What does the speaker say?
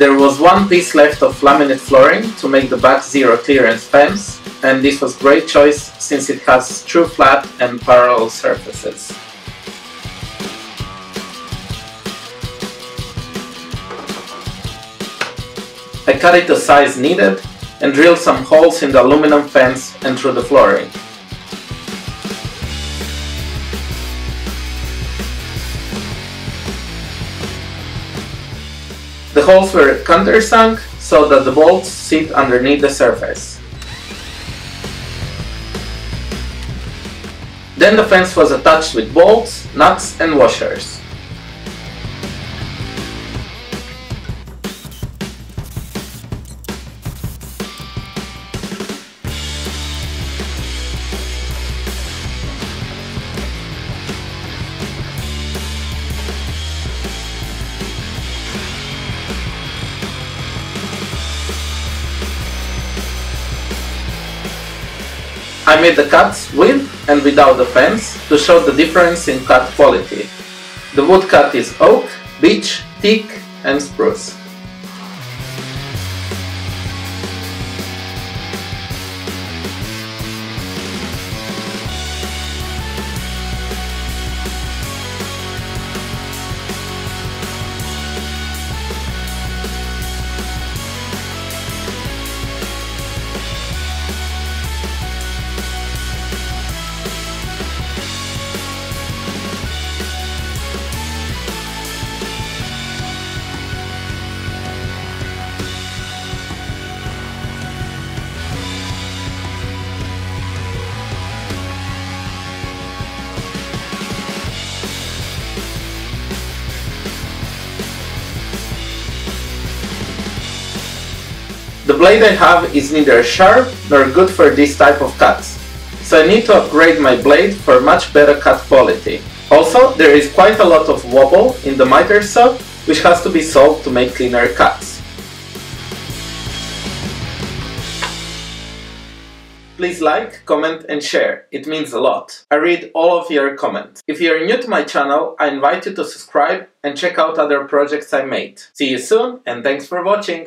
There was one piece left of laminate flooring to make the back zero clearance fence, and this was great choice since it has true flat and parallel surfaces. I cut it the size needed and drilled some holes in the aluminum fence and through the flooring. The holes were countersunk so that the bolts sit underneath the surface. Then the fence was attached with bolts, nuts and washers. I made the cuts with and without the fence to show the difference in cut quality. The wood cut is oak, beech, teak and spruce. The blade I have is neither sharp nor good for this type of cuts, so I need to upgrade my blade for much better cut quality. Also, there is quite a lot of wobble in the miter saw, which has to be solved to make cleaner cuts. Please like, comment and share, it means a lot. I read all of your comments. If you are new to my channel, I invite you to subscribe and check out other projects I made. See you soon and thanks for watching!